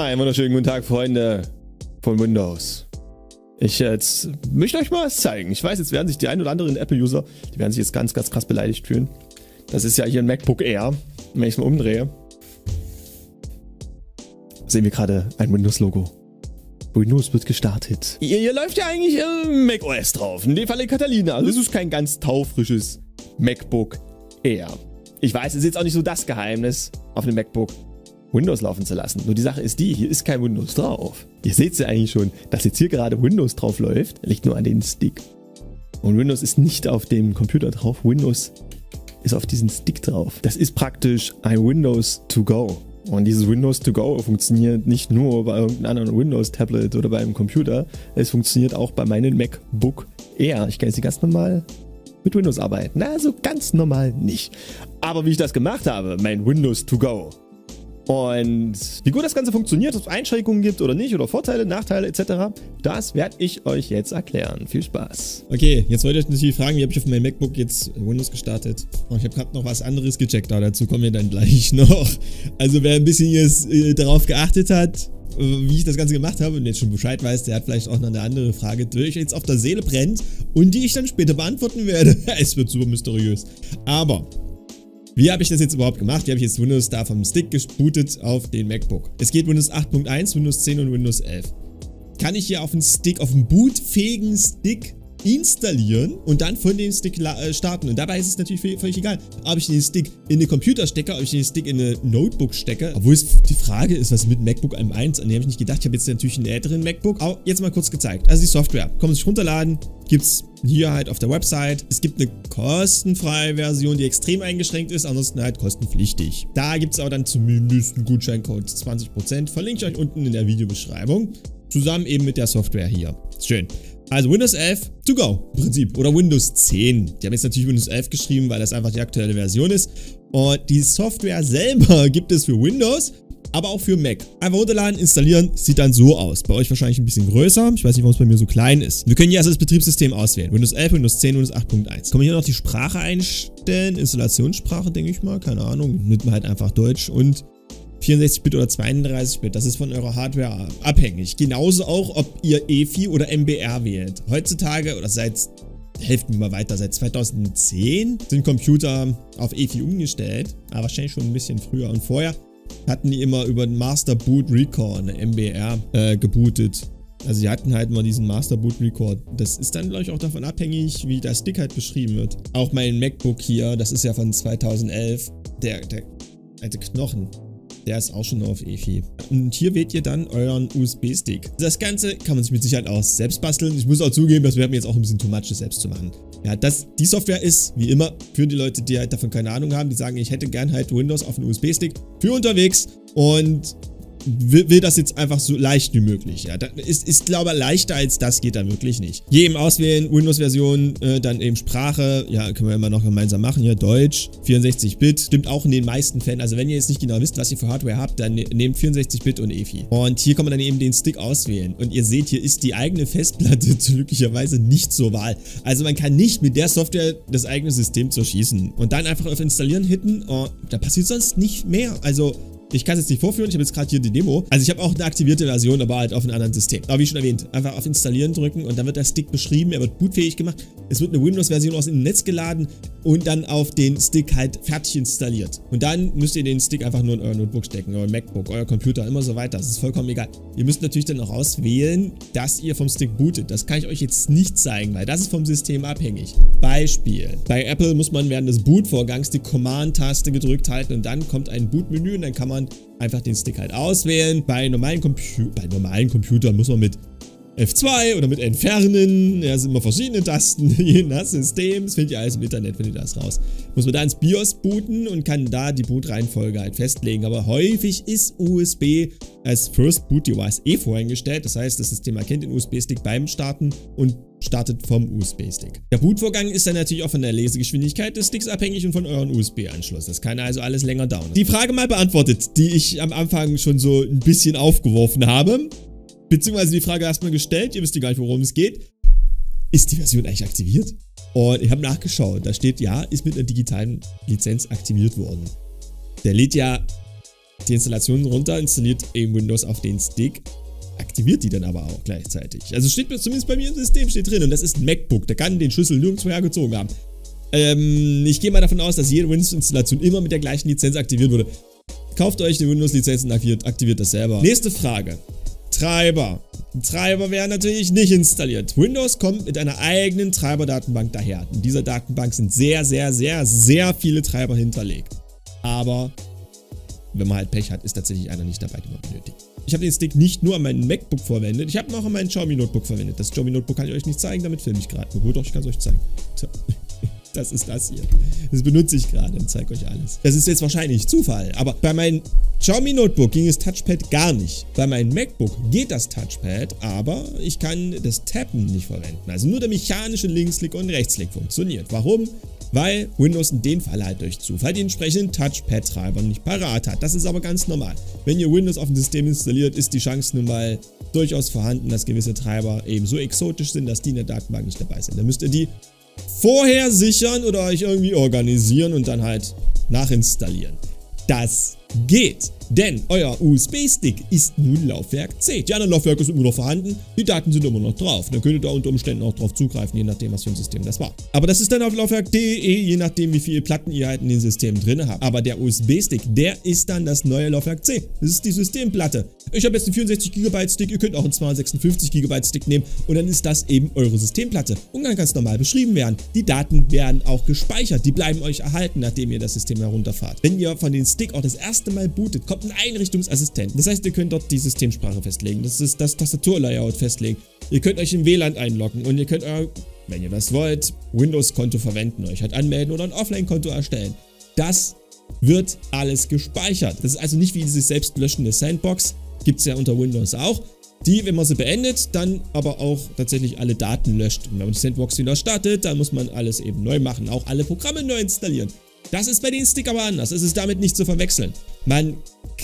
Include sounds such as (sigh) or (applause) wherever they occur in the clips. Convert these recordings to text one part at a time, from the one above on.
Einen wunderschönen guten Tag, Freunde von Windows. Ich jetzt möchte euch mal was zeigen. Ich weiß, jetzt werden sich die ein oder anderen Apple-User, die werden sich jetzt ganz, ganz krass beleidigt fühlen. Das ist ja hier ein MacBook Air. Wenn ich es mal umdrehe, sehen wir gerade ein Windows-Logo. Windows wird gestartet. Hier, hier läuft ja eigentlich äh, Mac OS drauf. In dem Falle Catalina. Also es ist kein ganz taufrisches MacBook Air. Ich weiß, es ist jetzt auch nicht so das Geheimnis auf dem MacBook. Windows laufen zu lassen. Nur die Sache ist die, hier ist kein Windows drauf. Ihr seht ja eigentlich schon, dass jetzt hier gerade Windows drauf läuft, liegt nur an den Stick. Und Windows ist nicht auf dem Computer drauf, Windows ist auf diesem Stick drauf. Das ist praktisch ein Windows to go. Und dieses Windows to go funktioniert nicht nur bei irgendeinem anderen Windows-Tablet oder bei einem Computer, es funktioniert auch bei meinem MacBook Air. Ich kann jetzt ganz normal mit Windows arbeiten. Na, so ganz normal nicht. Aber wie ich das gemacht habe, mein Windows to go, und wie gut das Ganze funktioniert, ob es Einschränkungen gibt oder nicht, oder Vorteile, Nachteile etc., das werde ich euch jetzt erklären. Viel Spaß. Okay, jetzt wollt ihr euch natürlich fragen, wie habe ich auf meinem MacBook jetzt Windows gestartet? Oh, ich habe gerade noch was anderes gecheckt, aber dazu kommen wir dann gleich (laughs) noch. Also wer ein bisschen jetzt äh, darauf geachtet hat, äh, wie ich das Ganze gemacht habe und jetzt schon Bescheid weiß, der hat vielleicht auch noch eine andere Frage, die euch jetzt auf der Seele brennt und die ich dann später beantworten werde. (laughs) es wird super mysteriös. Aber wie habe ich das jetzt überhaupt gemacht? Wie habe ich jetzt Windows da vom Stick gebootet auf den MacBook? Es geht Windows 8.1, Windows 10 und Windows 11. Kann ich hier auf den Stick, auf den bootfähigen Stick installieren und dann von dem Stick äh, starten. Und dabei ist es natürlich völlig egal, ob ich den Stick in den Computer stecke, ob ich den Stick in eine Notebook stecke. Obwohl es die Frage ist, was mit MacBook M1, an den habe ich nicht gedacht. Ich habe jetzt natürlich einen älteren MacBook. Aber jetzt mal kurz gezeigt. Also die Software. Kann man sich runterladen. Gibt es hier halt auf der Website. Es gibt eine kostenfreie Version, die extrem eingeschränkt ist, ansonsten halt kostenpflichtig. Da gibt es aber dann zumindest einen Gutscheincode 20%. Verlinke ich euch unten in der Videobeschreibung. Zusammen eben mit der Software hier. Schön. Also Windows 11 to go im Prinzip. Oder Windows 10. Die haben jetzt natürlich Windows 11 geschrieben, weil das einfach die aktuelle Version ist. Und die Software selber (laughs) gibt es für Windows, aber auch für Mac. Einfach runterladen, installieren, sieht dann so aus. Bei euch wahrscheinlich ein bisschen größer. Ich weiß nicht, warum es bei mir so klein ist. Wir können hier also das Betriebssystem auswählen. Windows 11, Windows 10, Windows 8.1. Kann man hier noch die Sprache einstellen? Installationssprache, denke ich mal. Keine Ahnung. Nimmt man halt einfach Deutsch und 64-Bit oder 32-Bit. Das ist von eurer Hardware abhängig. Genauso auch, ob ihr EFI oder MBR wählt. Heutzutage oder seit helft mir mal weiter, seit 2010 sind Computer auf EFI umgestellt, aber wahrscheinlich schon ein bisschen früher. Und vorher hatten die immer über den Master Boot Record, eine MBR, äh, gebootet. Also sie hatten halt immer diesen Master Boot Record. Das ist dann, glaube ich, auch davon abhängig, wie der Stick halt beschrieben wird. Auch mein MacBook hier, das ist ja von 2011, der, der alte Knochen, der ist auch schon auf EFI. Und hier wählt ihr dann euren USB-Stick. Das Ganze kann man sich mit Sicherheit auch selbst basteln. Ich muss auch zugeben, das wäre mir jetzt auch ein bisschen too much, das selbst zu machen. Ja, das, die Software ist, wie immer, für die Leute, die halt davon keine Ahnung haben, die sagen, ich hätte gern halt Windows auf einem USB-Stick für unterwegs und will, will, das jetzt einfach so leicht wie möglich. Ja, ist, ist glaube ich, leichter als das geht da wirklich nicht. Hier eben auswählen, Windows-Version, äh, dann eben Sprache, ja, können wir immer noch gemeinsam machen, hier Deutsch, 64-Bit, stimmt auch in den meisten Fällen. Also wenn ihr jetzt nicht genau wisst, was ihr für Hardware habt, dann ne nehmt 64-Bit und EFI. Und hier kann man dann eben den Stick auswählen. Und ihr seht, hier ist die eigene Festplatte (laughs) glücklicherweise nicht zur Wahl. Also man kann nicht mit der Software das eigene System zerschießen. Und dann einfach auf Installieren hitten, oh, da passiert sonst nicht mehr. Also ich kann es jetzt nicht vorführen, ich habe jetzt gerade hier die Demo. Also ich habe auch eine aktivierte Version, aber halt auf einem anderen System. Aber wie schon erwähnt, einfach auf Installieren drücken und dann wird der Stick beschrieben, er wird bootfähig gemacht. Es wird eine Windows-Version aus dem Netz geladen und dann auf den Stick halt fertig installiert. Und dann müsst ihr den Stick einfach nur in euer Notebook stecken, euer MacBook, euer Computer, immer so weiter. Das ist vollkommen egal. Ihr müsst natürlich dann auch auswählen, dass ihr vom Stick bootet. Das kann ich euch jetzt nicht zeigen, weil das ist vom System abhängig. Beispiel. Bei Apple muss man während des Bootvorgangs die Command-Taste gedrückt halten und dann kommt ein Bootmenü und dann kann man einfach den Stick halt auswählen. Bei normalen, Compu bei normalen Computern muss man mit F2 oder mit Entfernen. Ja, sind immer verschiedene Tasten, (laughs) je nach System. Das findet ihr alles im Internet, findet ihr das raus. Muss man da ins BIOS booten und kann da die Bootreihenfolge halt festlegen. Aber häufig ist USB als First Boot Device eh voreingestellt. Das heißt, das System erkennt den USB-Stick beim Starten und startet vom USB-Stick. Der Bootvorgang ist dann natürlich auch von der Lesegeschwindigkeit des Sticks abhängig und von euren USB-Anschluss. Das kann also alles länger dauern. Die Frage mal beantwortet, die ich am Anfang schon so ein bisschen aufgeworfen habe. Beziehungsweise die Frage erstmal gestellt, ihr wisst ja gar nicht, worum es geht. Ist die Version eigentlich aktiviert? Und ich habe nachgeschaut, da steht, ja, ist mit einer digitalen Lizenz aktiviert worden. Der lädt ja die Installation runter, installiert eben Windows auf den Stick, aktiviert die dann aber auch gleichzeitig. Also steht zumindest bei mir im System steht drin und das ist ein MacBook, der kann den Schlüssel nirgendwo hergezogen haben. Ähm, ich gehe mal davon aus, dass jede Windows-Installation immer mit der gleichen Lizenz aktiviert wurde. Kauft euch die Windows-Lizenz und aktiviert, aktiviert das selber. Nächste Frage. Treiber. Treiber werden natürlich nicht installiert. Windows kommt mit einer eigenen Treiberdatenbank daher. In dieser Datenbank sind sehr, sehr, sehr, sehr viele Treiber hinterlegt. Aber wenn man halt Pech hat, ist tatsächlich einer nicht dabei, den man benötigt. Ich habe den Stick nicht nur an meinem MacBook verwendet, ich habe ihn auch an meinem Xiaomi Notebook verwendet. Das Xiaomi Notebook kann ich euch nicht zeigen, damit filme ich gerade. Gut, doch, ich kann es euch zeigen. Tja. Das ist das hier. Das benutze ich gerade und zeige euch alles. Das ist jetzt wahrscheinlich Zufall, aber bei meinem Xiaomi Notebook ging das Touchpad gar nicht. Bei meinem MacBook geht das Touchpad, aber ich kann das Tappen nicht verwenden. Also nur der mechanische Linksklick und Rechtsklick funktioniert. Warum? Weil Windows in dem Fall halt durch Zufall die entsprechenden Touchpad-Treiber nicht parat hat. Das ist aber ganz normal. Wenn ihr Windows auf dem System installiert, ist die Chance nun mal durchaus vorhanden, dass gewisse Treiber eben so exotisch sind, dass die in der Datenbank nicht dabei sind. Dann müsst ihr die vorher sichern oder euch irgendwie organisieren und dann halt nachinstallieren. Das geht. Denn euer USB-Stick ist nun Laufwerk C. Die anderen Laufwerke sind immer noch vorhanden, die Daten sind immer noch drauf. Dann könnt ihr unter Umständen auch drauf zugreifen, je nachdem, was für ein System das war. Aber das ist dann auf Laufwerk D, E, je nachdem, wie viele Platten ihr halt in den Systemen drin habt. Aber der USB-Stick, der ist dann das neue Laufwerk C. Das ist die Systemplatte. Ich habe jetzt einen 64 GB Stick, ihr könnt auch einen 256 GB Stick nehmen und dann ist das eben eure Systemplatte und kann ganz normal beschrieben werden. Die Daten werden auch gespeichert, die bleiben euch erhalten, nachdem ihr das System herunterfahrt. Wenn ihr von den Stick auch das erste Mal bootet, kommt ein Einrichtungsassistent. Das heißt, ihr könnt dort die Systemsprache festlegen, das ist das Tastaturlayout festlegen. Ihr könnt euch im WLAN einloggen und ihr könnt euer, wenn ihr das wollt, Windows-Konto verwenden, euch halt anmelden oder ein Offline-Konto erstellen. Das wird alles gespeichert. Das ist also nicht wie diese selbstlöschende Sandbox, gibt es ja unter Windows auch, die, wenn man sie beendet, dann aber auch tatsächlich alle Daten löscht. Und wenn man die Sandbox wieder startet, dann muss man alles eben neu machen, auch alle Programme neu installieren. Das ist bei den Stick aber anders, es ist damit nicht zu verwechseln. Man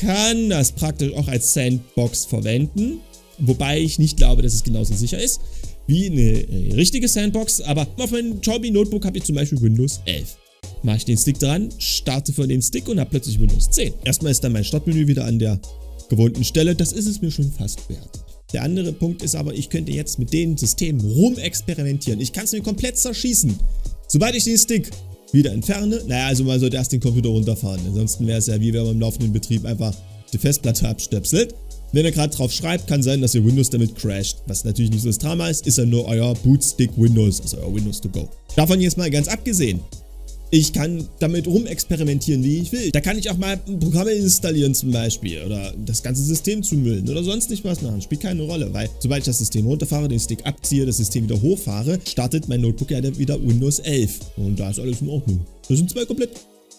kann das praktisch auch als Sandbox verwenden, wobei ich nicht glaube, dass es genauso sicher ist wie eine richtige Sandbox, aber auf meinem Xiaomi Notebook habe ich zum Beispiel Windows 11 mache ich den Stick dran, starte von den Stick und habe plötzlich Windows 10. Erstmal ist dann mein Startmenü wieder an der gewohnten Stelle. Das ist es mir schon fast wert. Der andere Punkt ist aber, ich könnte jetzt mit dem System rumexperimentieren. Ich kann es mir komplett zerschießen. Sobald ich den Stick wieder entferne, naja, also man sollte erst den Computer runterfahren. Ansonsten wäre es ja wie wenn man im laufenden Betrieb einfach die Festplatte abstöpselt. Wenn ihr gerade drauf schreibt, kann sein, dass ihr Windows damit crasht. Was natürlich nicht so das Drama ist, ist ja nur euer Bootstick Windows, also euer Windows to go. Davon jetzt mal ganz abgesehen. Ich kann damit rumexperimentieren, wie ich will. Da kann ich auch mal Programme installieren zum Beispiel oder das ganze System zumüllen oder sonst nicht was machen. Spielt keine Rolle, weil sobald ich das System runterfahre, den Stick abziehe, das System wieder hochfahre, startet mein Notebook ja wieder Windows 11. Und da ist alles in Ordnung. Das sind zwei komplett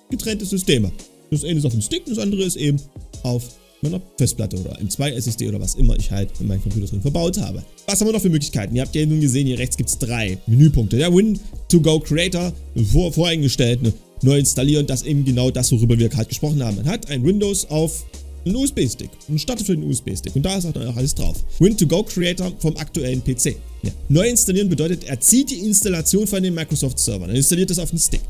getrennte Systeme. Das eine ist auf dem Stick, das andere ist eben auf meiner Festplatte oder M2 SSD oder was immer ich halt in meinem Computer drin verbaut habe. Was haben wir noch für Möglichkeiten? Ihr habt ja nun gesehen, hier rechts gibt es drei Menüpunkte. Der Win-to-Go Creator, vor, voreingestellt, ne, neu installieren, das eben genau das, worüber wir gerade gesprochen haben. Man hat ein Windows auf einen USB-Stick und startet für den USB-Stick und da ist auch alles drauf. Win-to-Go Creator vom aktuellen PC. Ja. Neu installieren bedeutet, er zieht die Installation von den Microsoft Servern und installiert das auf den Stick.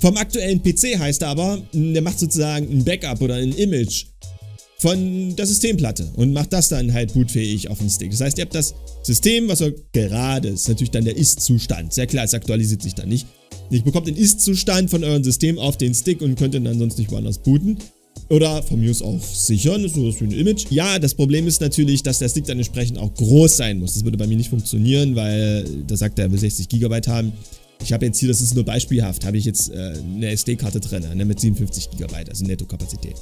Vom aktuellen PC heißt er aber, der macht sozusagen ein Backup oder ein Image von der Systemplatte und macht das dann halt bootfähig auf den Stick. Das heißt, ihr habt das System, was er gerade ist, natürlich dann der Ist-Zustand. Sehr klar, es aktualisiert sich dann nicht. Ihr bekommt den Ist-Zustand von eurem System auf den Stick und könnt ihn dann sonst nicht woanders booten. Oder von mir auch sichern, so für ein Image. Ja, das Problem ist natürlich, dass der Stick dann entsprechend auch groß sein muss. Das würde bei mir nicht funktionieren, weil da sagt er, er will 60 GB haben. Ich habe jetzt hier, das ist nur beispielhaft, habe ich jetzt äh, eine SD-Karte drin, ne, mit 57 GB, also Netto-Kapazität.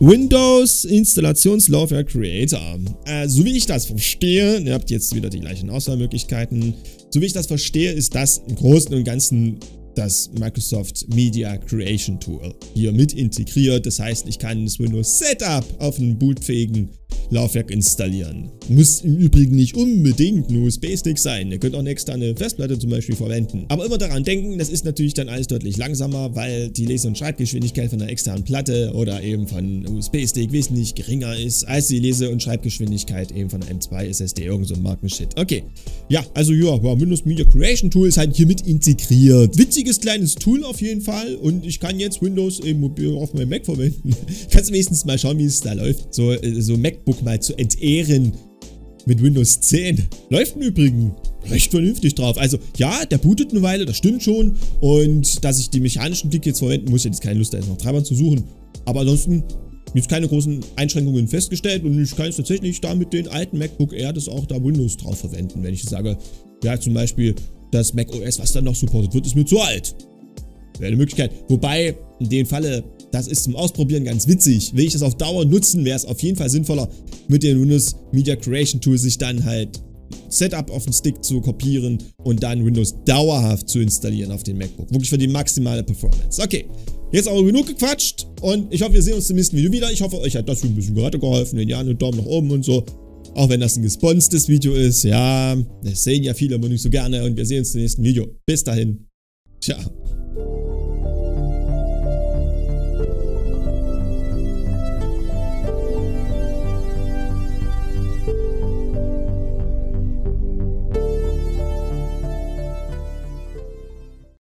Windows Installationslaufwerk Creator. Äh, so wie ich das verstehe, ihr habt jetzt wieder die gleichen Auswahlmöglichkeiten. So wie ich das verstehe, ist das im Großen und Ganzen das Microsoft Media Creation Tool hier mit integriert. Das heißt, ich kann das Windows Setup auf einem bootfähigen Laufwerk installieren. Muss im Übrigen nicht unbedingt ein USB-Stick sein. Ihr könnt auch eine externe Festplatte zum Beispiel verwenden. Aber immer daran denken, das ist natürlich dann alles deutlich langsamer, weil die Lese- und Schreibgeschwindigkeit von einer externen Platte oder eben von USB-Stick wesentlich geringer ist als die Lese- und Schreibgeschwindigkeit eben von einer M2 SSD, irgend so ein Markenshit. Okay, ja, also ja, Windows Media Creation Tool ist halt hier mit integriert. Witziges kleines Tool auf jeden Fall und ich kann jetzt Windows eben mobil auf meinem Mac verwenden. (laughs) Kannst wenigstens mal schauen, wie es da läuft. So, äh, so MacBook mal zu entehren mit Windows 10. Läuft im Übrigen recht vernünftig drauf. Also ja, der bootet eine Weile, das stimmt schon. Und dass ich die mechanischen Klicks jetzt verwenden muss, ich jetzt keine Lust, da jetzt noch Treibern zu suchen. Aber ansonsten jetzt keine großen Einschränkungen festgestellt und ich kann es tatsächlich da mit den alten MacBook Air das auch da Windows drauf verwenden. Wenn ich sage, ja zum Beispiel das Mac OS, was dann noch supportet wird, ist mir zu alt. Wäre eine Möglichkeit. Wobei, in dem Falle, das ist zum Ausprobieren ganz witzig. Will ich das auf Dauer nutzen, wäre es auf jeden Fall sinnvoller, mit dem Windows Media Creation Tool sich dann halt Setup auf den Stick zu kopieren und dann Windows dauerhaft zu installieren auf den MacBook. Wirklich für die maximale Performance. Okay, jetzt aber genug gequatscht und ich hoffe, wir sehen uns im nächsten Video wieder. Ich hoffe, euch hat das ein bisschen weitergeholfen. Wenn ja, einen Daumen nach oben und so. Auch wenn das ein gesponstes Video ist, ja, das sehen ja viele immer nicht so gerne und wir sehen uns im nächsten Video. Bis dahin. Ciao.